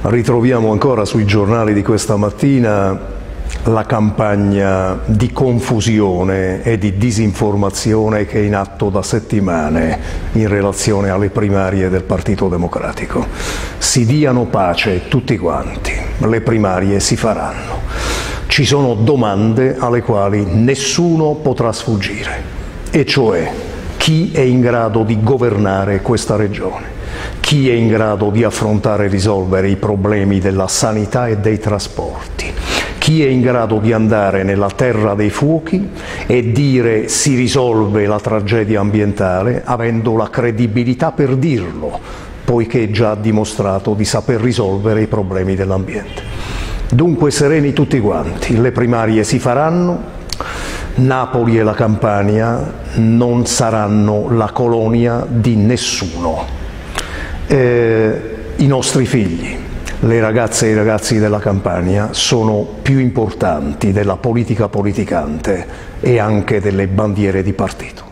Ritroviamo ancora sui giornali di questa mattina la campagna di confusione e di disinformazione che è in atto da settimane in relazione alle primarie del Partito Democratico. Si diano pace tutti quanti, le primarie si faranno. Ci sono domande alle quali nessuno potrà sfuggire, e cioè chi è in grado di governare questa regione chi è in grado di affrontare e risolvere i problemi della sanità e dei trasporti, chi è in grado di andare nella terra dei fuochi e dire si risolve la tragedia ambientale avendo la credibilità per dirlo, poiché già ha dimostrato di saper risolvere i problemi dell'ambiente. Dunque sereni tutti quanti, le primarie si faranno, Napoli e la Campania non saranno la colonia di nessuno eh, i nostri figli, le ragazze e i ragazzi della Campania sono più importanti della politica politicante e anche delle bandiere di partito.